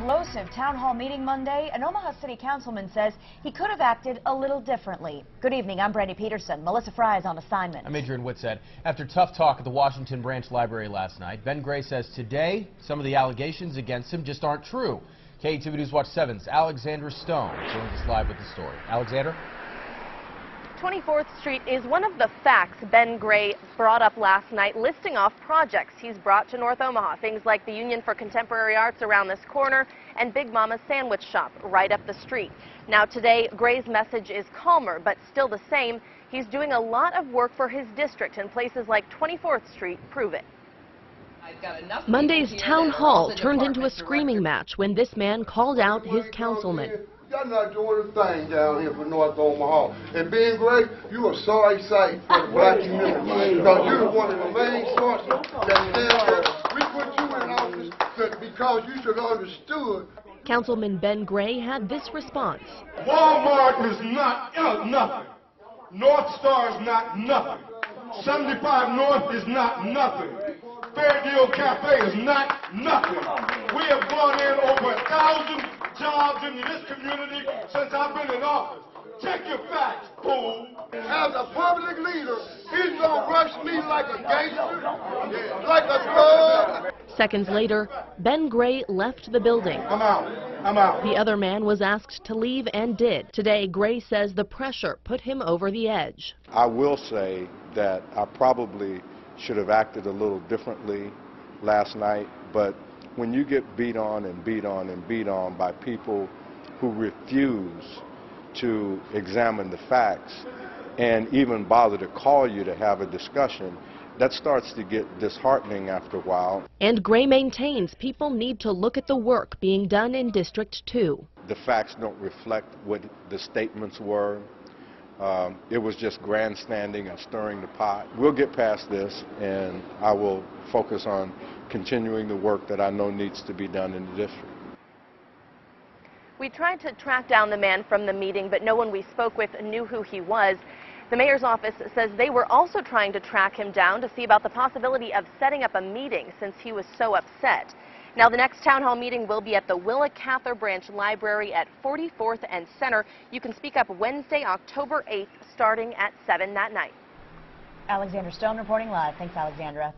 massive town hall meeting Monday, an Omaha City councilman says he could have acted a little differently. Good evening, I'm Brandy Peterson. Melissa Fry is on assignment. I'm Adrian Whitsett. After tough talk at the Washington Branch Library last night, Ben Gray says today some of the allegations against him just aren't true. KETV News Watch 7's Alexandra Stone joins us live with the story. Alexandra? 24th Street is one of the facts Ben Gray brought up last night, listing off projects he's brought to North Omaha. Things like the Union for Contemporary Arts around this corner and Big Mama's Sandwich Shop right up the street. Now today, Gray's message is calmer, but still the same. He's doing a lot of work for his district, and places like 24th Street prove it. Monday's town hall turned into a screaming match when this man called out his councilman. Y'all not doing a thing down here for North Omaha. And Ben Gray, you a sorry sight for the black community. Because you're one of the main sources that stands up. We put you in office because you should have understood. Councilman Ben Gray had this response. Walmart is not uh, nothing. North Star is not nothing. 75 North is not nothing. Fair Deal Cafe is not nothing. We have brought in over a thousand jobs in this community since I've been in office. Check your facts, fool. As a public leader, he's gonna rush me like a gangster, like a thug. Seconds later, Ben Gray left the building. I'm out. I'm out. The other man was asked to leave and did. Today, Gray says the pressure put him over the edge. I will say that I probably should have acted a little differently last night, but when you get beat on and beat on and beat on by people who refuse to examine the facts and even bother to call you to have a discussion, that starts to get disheartening after a while. And Gray maintains people need to look at the work being done in District 2. The facts don't reflect what the statements were. Um, it was just grandstanding and stirring the pot. We'll get past this, and I will focus on continuing the work that I know needs to be done in the district. We tried to track down the man from the meeting, but no one we spoke with knew who he was. The mayor's office says they were also trying to track him down to see about the possibility of setting up a meeting since he was so upset. Now, the next town hall meeting will be at the Willa Cather Branch Library at 44th and Center. You can speak up Wednesday, October 8th, starting at 7 that night. Alexandra Stone reporting live. Thanks, Alexandra.